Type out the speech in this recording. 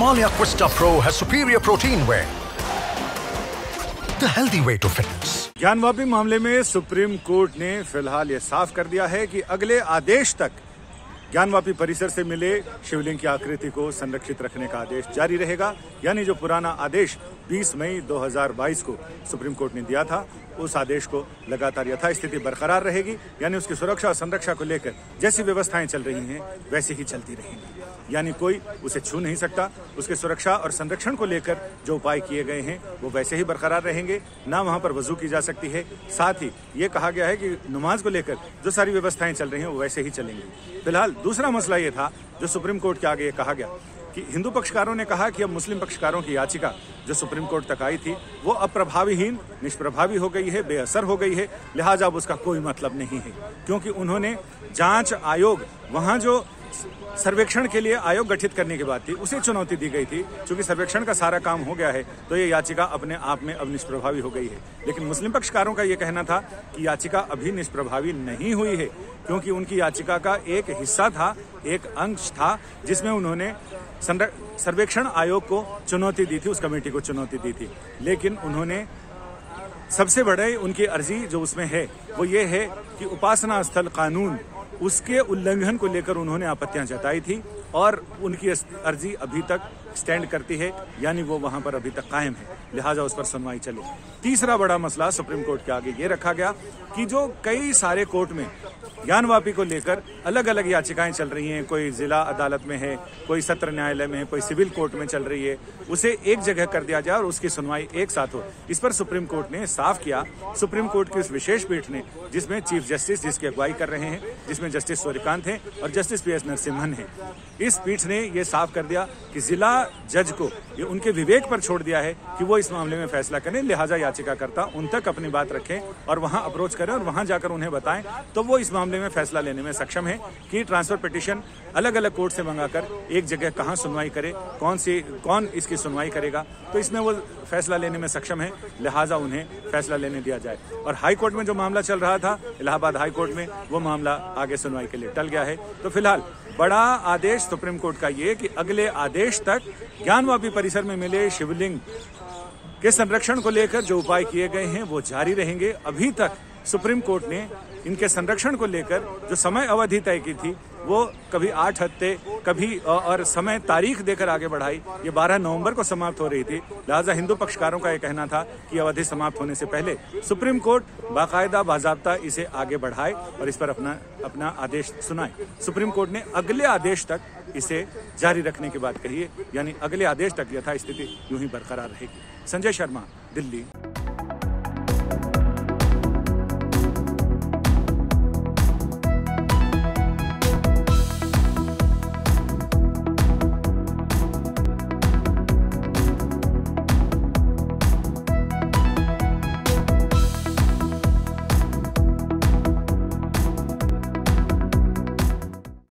Himalaya Quista Pro has superior protein whey. The healthy way to fitness. Gyanvapi मामले में supreme court ने फ़िलहाल यह साफ़ कर दिया है कि अगले आदेश तक ज्ञानवापी परिसर से मिले शिवलिंग की आकृति को संरक्षित रखने का आदेश जारी रहेगा, यानी जो पुराना आदेश 20 मई 2022 को सुप्रीम कोर्ट ने दिया था उस आदेश को लगातार यथास्थिति बरकरार रहेगी, यानी उसकी सुरक्षा और संरक्षा को लेकर जैसी व्यवस्थाएँ चल रही हैं, वैसी ही चलती रहेंगी। यानी कोई उसे छू नहीं सकता। उसके सुरक्षा और संरक्षण को लेकर जो उपाय किए गए हैं, वो वैसे ही बरकरार रहेंगे। ना वहाँ पर वज़ू की जा सकती है। साथ ही ये कहा गया है कि नमाज़ को लेकर जो सारी व्यवस्थाएँ चल रही हैं, वो वैसे ही चलेंगी। फ़िलहाल दूसरा मसला ये था, जो सुप्रीम कोर्ट के आगे कहा गया कि हिंदू पक्षकारों ने कहा कि अब मुस्लिम पक्षकारों की याचिका जो सुप्रीम कोर्ट तक आई थी, वो अब प्रभावीहीन निष्प्रभावी हो गई है, बेअसर हो गई है, लिहाजा अब उसका कोई मतलब नहीं है। क्योंकि उन्होंने जाँच आयोग, वहाँ जो सर्वेक्षण के लिए आयोग गठित करने की बात थी, उसे चुनौती दी गई थी। क्योंकि सर्वेक्षण का सारा काम हो गया है तो ये याचिका अपने आप में अब निष्प्रभावी हो गई है। लेकिन मुस्लिम पक्षकारों का ये कहना था कि याचिका अभी निष्प्रभावी नहीं हुई है, क्योंकि उनकी याचिका का एक हिस्सा था, एक अंश था, जिसमें उन्होंने सर्वेक्षण आयोग को चुनौती दी थी, उस कमेटी को चुनौती दी थी। लेकिन उन्होंने सबसे बड़े उनकी अर्जी जो उसमें है, वो ये है कि उपासना स्थल कानून उसके उल्लंघन को लेकर उन्होंने आपत्तियाँ जताई थी और उनकी अर्जी अभी तक स्टैंड करती है, यानी वो वहाँ पर अभी तक कायम है। लिहाजा उस पर सुनवाई चले। तीसरा बड़ा मसला सुप्रीम कोर्ट के आगे ये रखा गया कि जो कई सारे कोर्ट में ज्ञानवापी को लेकर अलग अलग याचिकाएँ चल रही हैं। कोई जिला अदालत में है, कोई सत्र न्यायालय में है, कोई सिविल कोर्ट में चल रही है। उसे एक जगह कर दिया जाए और उसकी सुनवाई एक साथ हो। इस पर सुप्रीम कोर्ट ने साफ़ किया। सुप्रीम कोर्ट की उस विशेष पीठ ने, जिसमें चीफ जस्टिस जिसकी अगुवाई कर रहे हैं, जिसमें जस्टिस सूर्यकांत है और जस्टिस पी एस नरसिम्हन है। इस पीठ ने यह साफ़ कर दिया कि जिला जज को ये उनके विवेक पर छोड़ दिया है कि वो इस मामले में फैसला करें, लिहाजा याचिकाकर्ता उन तक अपनी बात रखें और वहाँ अप्रोच करें और वहाँ जाकर उन्हें बताएँ तो वो इस मामले में फैसला लेने में सक्षम है कि ट्रांसफ़र पिटिशन अलग अलग कोर्ट से मंगाकर एक जगह कहाँ सुनवाई करे, कौन सी, कौन इसकी सुनवाई करेगा। तो इसमें वो फैसला लेने में सक्षम है, लिहाजा उन्हें फैसला लेने दिया जाए। और हाई कोर्ट में जो मामला चल रहा था, इलाहाबाद हाई कोर्ट में, वो मामला आगे सुनवाई के लिए टल गया है। तो फ़िलहाल, बड़ा आदेश सुप्रीम कोर्ट का ये कि अगले आदेश तक ज्ञानवापी परिसर में मिले शिवलिंग के संरक्षण को लेकर जो उपाय किए गए हैं, वो जारी रहेंगे। अभी तक सुप्रीम कोर्ट ने इनके संरक्षण को लेकर जो समय अवधि तय की थी, वो कभी आठ हफ़्ते, कभी और समय तारीख देकर आगे बढ़ाई। ये 12 नवंबर को समाप्त हो रही थी। लिहाजा हिंदू पक्षकारों का यह कहना था कि अवधि समाप्त होने से पहले सुप्रीम कोर्ट बाकायदा बाजाबता इसे आगे बढ़ाए और इस पर अपना अपना आदेश सुनाए। सुप्रीम कोर्ट ने अगले आदेश तक इसे जारी रखने की बात कही यानी अगले आदेश तक यथास्थिति यूँ ही बरकरार रहेगी। संजय शर्मा, दिल्ली।